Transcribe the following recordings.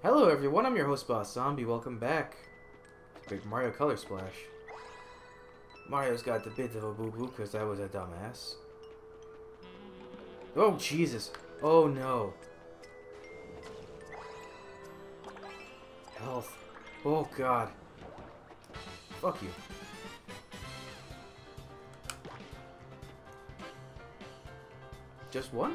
Hello everyone, I'm your host Boss Zombie. Welcome back Paper Mario Color Splash. Mario's got the bit of a boo-boo because I was a dumbass. Oh Jesus! Oh no! Health. Oh god. Fuck you. Just one?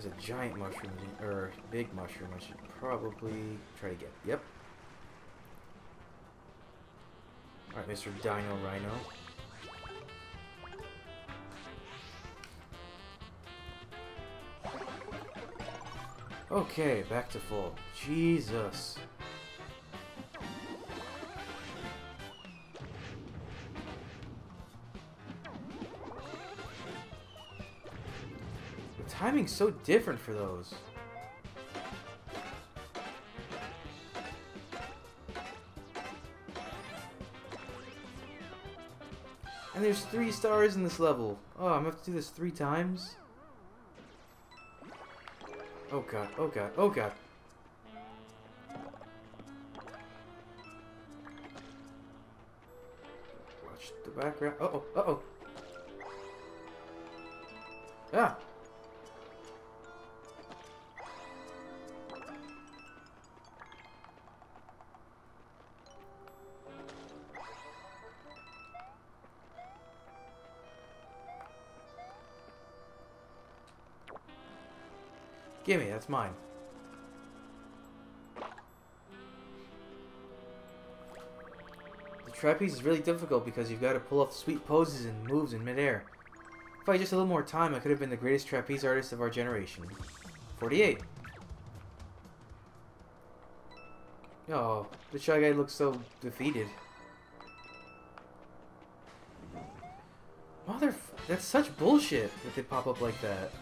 There's a giant mushroom, or big mushroom I should probably try to get. Yep. Alright, Mr. Dino Rhino. Okay, back to full. Jesus. Timing's so different for those. And there's three stars in this level. Oh, I'm gonna have to do this three times? Oh god, oh god, oh god. Watch the background. Uh oh, uh oh. Ah! Gimme, that's mine. The trapeze is really difficult because you've got to pull off sweet poses and moves in midair. If I had just a little more time, I could have been the greatest trapeze artist of our generation. 48. Oh, the Shy Guy looks so defeated. Mother... That's such bullshit that they pop up like that.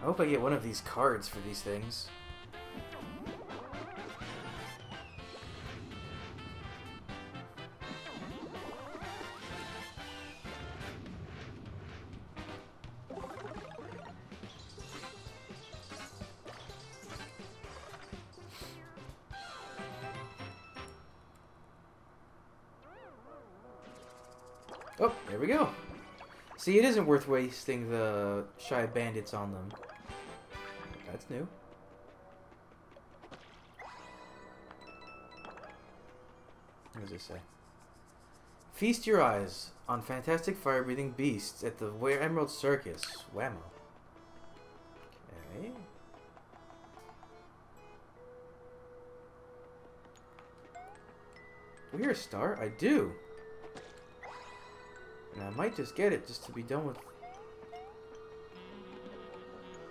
I hope I get one of these cards for these things. Oh, there we go. See, it isn't worth wasting the Shy Bandits on them. That's new. What does it say? Feast your eyes on fantastic fire-breathing beasts at the Where Emerald Circus. Whammo. Okay. We hear a star? I do. And I might just get it just to be done with...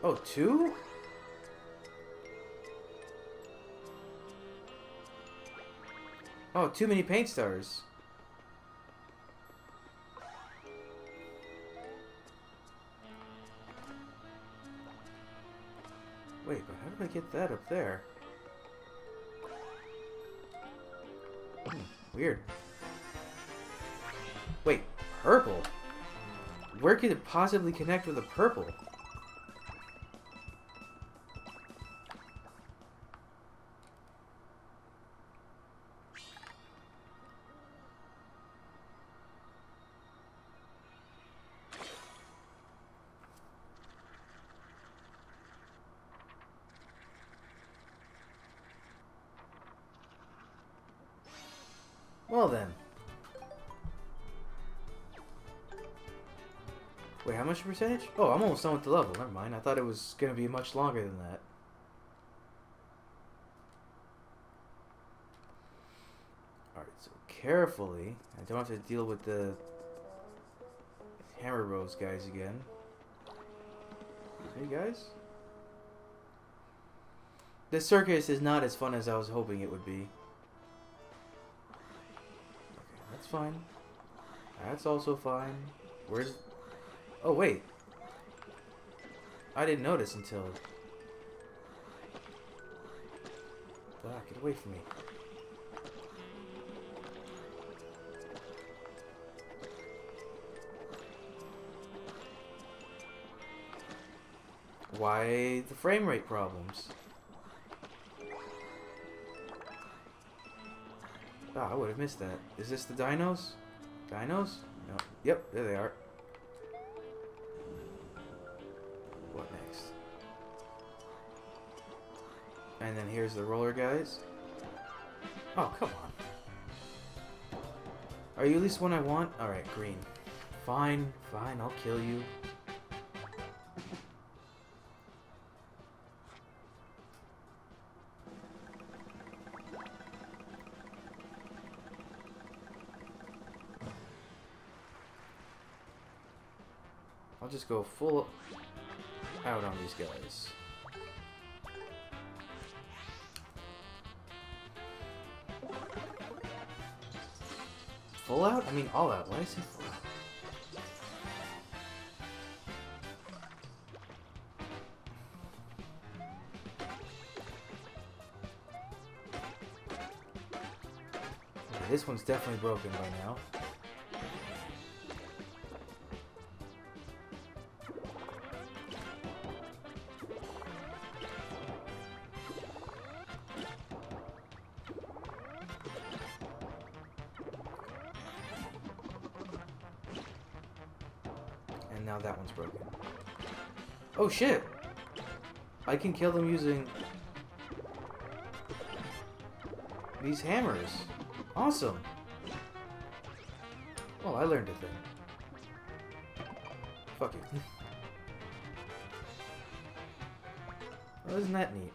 Oh, two? Oh, too many paint stars. Wait, but how did I get that up there? Hmm, weird. Wait, purple? Where could it possibly connect with a purple? Well then. Wait, how much percentage? Oh, I'm almost done with the level. Never mind. I thought it was going to be much longer than that. Alright, so carefully. I don't have to deal with the Hammer Bros guys again. Hey guys? The circus is not as fun as I was hoping it would be. That's fine. That's also fine. Where's... Oh, wait. I didn't notice until... Ah, get away from me. Why the frame rate problems? Ah, I would have missed that. Is this the dinos? Dinos? No. Yep, there they are. What next? And then here's the roller guys. Oh, come on. Are you at least one I want? Alright, green. Fine, fine, I'll kill you. Full out on these guys. Full out? I mean all out. Why did I say full out? This one's definitely broken by now. And now that one's broken. Oh shit! I can kill them using these hammers. Awesome. Well, I learned a thing. Fuck it. well, isn't that neat?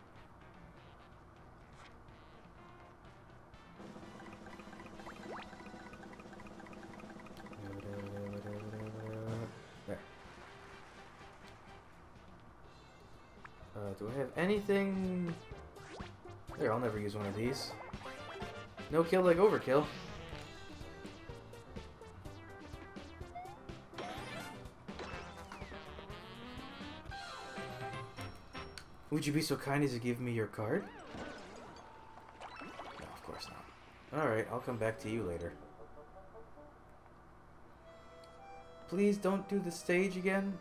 Do I have anything? There, I'll never use one of these. No kill like overkill. Would you be so kind as to give me your card? No, of course not. Alright, I'll come back to you later. Please don't do the stage again.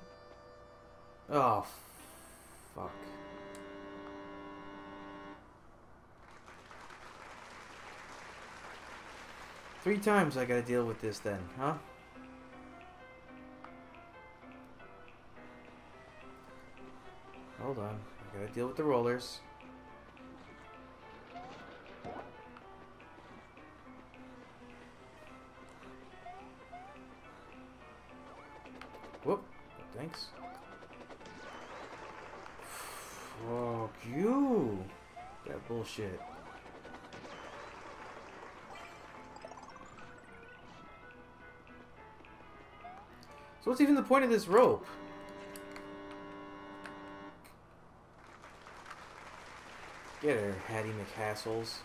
Oh, fuck. Three times I gotta deal with this then, huh? Hold on. I gotta deal with the rollers. Whoop. Thanks. Fuck you. That bullshit. So what's even the point of this rope? Get her, Hattie McCastles.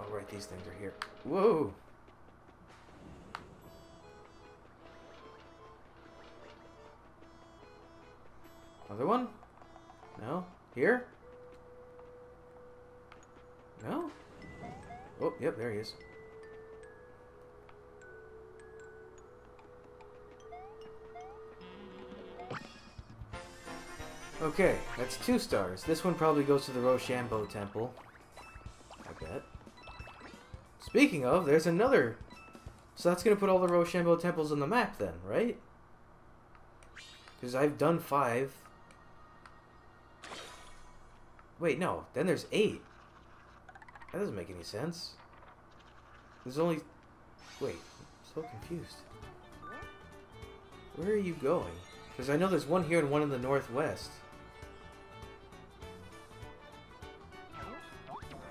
All right, these things are here. Whoa! Other one? No? Here? No? Oh, yep, there he is. Okay, that's two stars. This one probably goes to the Roshambo Temple. I bet. Speaking of, there's another... So that's going to put all the Roshambo temples on the map then, right? Because I've done five. Wait, no. Then there's eight. That doesn't make any sense. There's only... Wait, I'm so confused. Where are you going? Because I know there's one here and one in the northwest.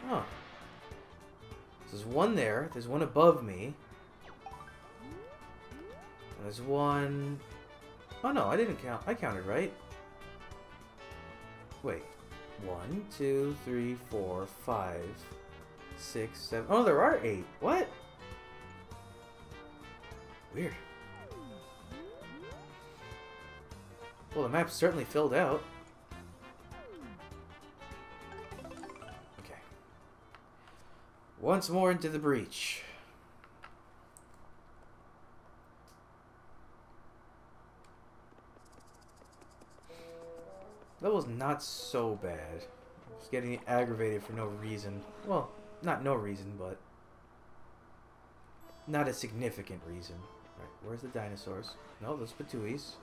Huh. There's one there. There's one above me. There's one... Oh no, I didn't count. I counted, right? Wait. One, two, three, four, five, six, seven... Oh, there are eight. What? Weird. Well, the map's certainly filled out. Okay. Once more into the breach. That was not so bad. I was getting aggravated for no reason. Well, not no reason, but not a significant reason. Right, where's the dinosaurs? No, those Ptooies.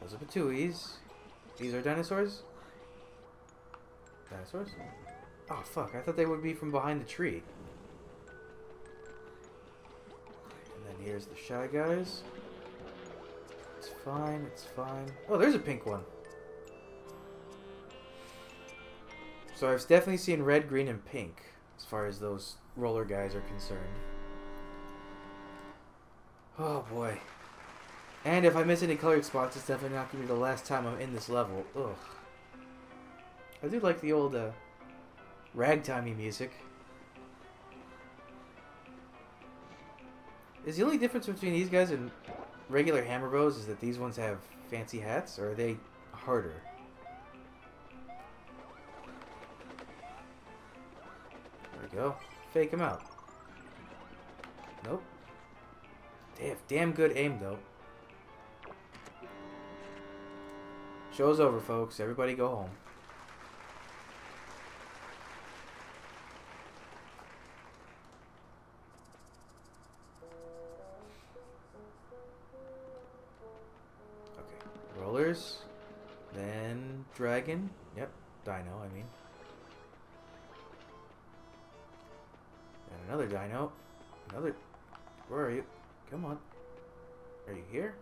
Those are Ptooies. These are dinosaurs? Dinosaurs? Oh, fuck. I thought they would be from behind the tree. And then here's the Shy Guys. It's fine, it's fine. Oh, there's a pink one. So I've definitely seen red, green, and pink as far as those roller guys are concerned. Oh boy. And if I miss any colored spots, it's definitely not going to be the last time I'm in this level. Ugh. I do like the old uh, ragtimey music. Is the only difference between these guys and regular Hammer Bros is that these ones have fancy hats, or are they harder? Go. Oh, fake him out. Nope. They have damn good aim, though. Show's over, folks. Everybody go home. Okay. Rollers. Then dragon. Yep. Another dino. Another... Where are you? Come on. Are you here?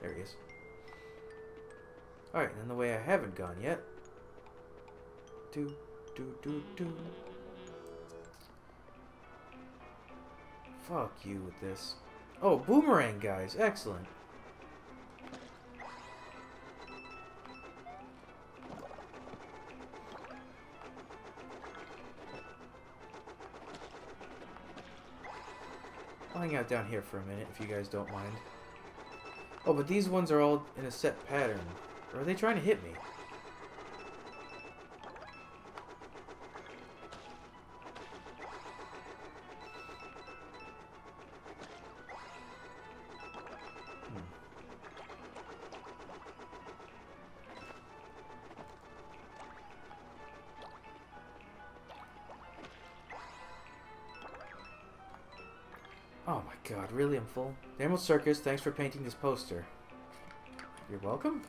There he is. Alright, then the way I haven't gone yet. Do, do, do, do. Fuck you with this. Oh, boomerang guys. Excellent. I'll hang out down here for a minute if you guys don't mind. Oh, but these ones are all in a set pattern. Or are they trying to hit me? Oh my god, really? I'm full? Daniel Circus, thanks for painting this poster. You're welcome?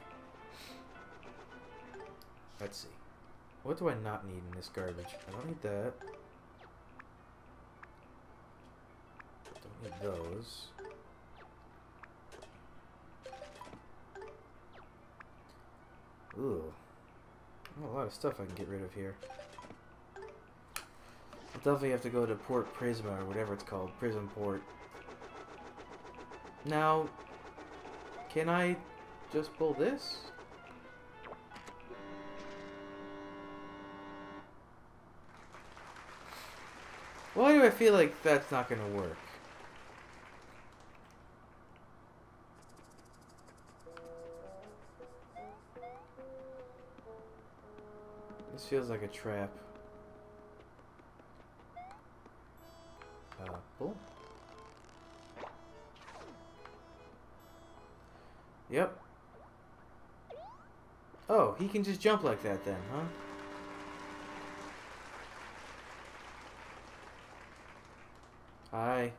Let's see. What do I not need in this garbage? I don't need that. Don't need those. Ooh. a lot of stuff I can get rid of here. I'll definitely have to go to Port Prisma or whatever it's called. Prism Port. Now, can I just pull this? Why do I feel like that's not going to work? This feels like a trap. Pull. Yep. Oh, he can just jump like that then, huh? Hi.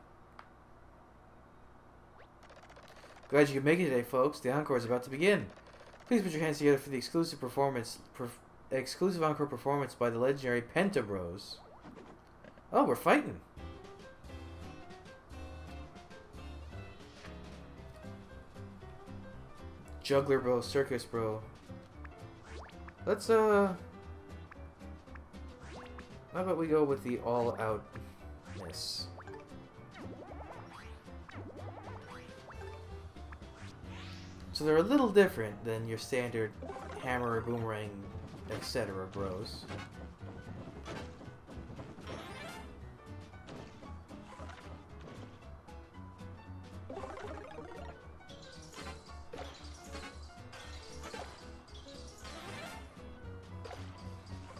Glad you could make it today, folks. The encore is about to begin. Please put your hands together for the exclusive performance, perf exclusive encore performance by the legendary Pentabros. Oh, we're fighting. Juggler Bro, Circus Bro. Let's, uh... How about we go with the all-outness? So they're a little different than your standard hammer, boomerang, etc. bros.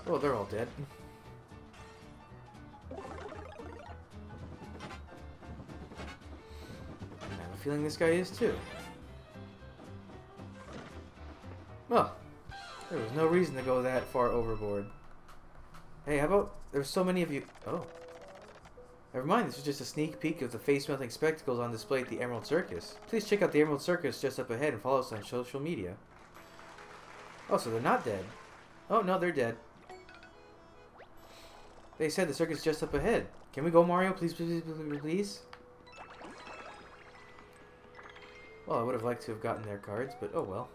Oh, they're all dead. I have a feeling this guy is too. Well, there was no reason to go that far overboard. Hey, how about there's so many of you. Oh. Never mind, this was just a sneak peek of the face-melting spectacles on display at the Emerald Circus. Please check out the Emerald Circus just up ahead and follow us on social media. Oh, so they're not dead. Oh, no, they're dead. They said the circus just up ahead. Can we go, Mario? Please, please, please, please? Well, I would have liked to have gotten their cards, but oh well.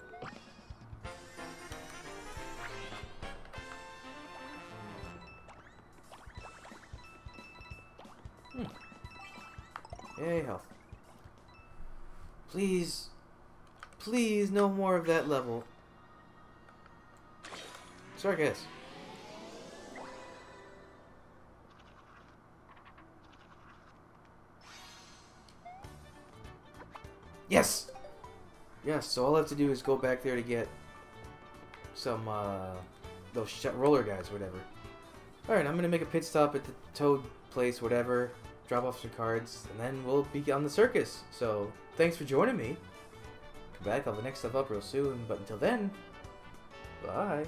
Hmm. Yay, health. Please, please, no more of that level. Circus. Yes! Yes, so all I have to do is go back there to get some, uh, those roller guys, whatever. Alright, I'm gonna make a pit stop at the Toad place, whatever, drop off some cards, and then we'll be on the circus. So, thanks for joining me. Come back, I'll have the next stuff up real soon, but until then, bye.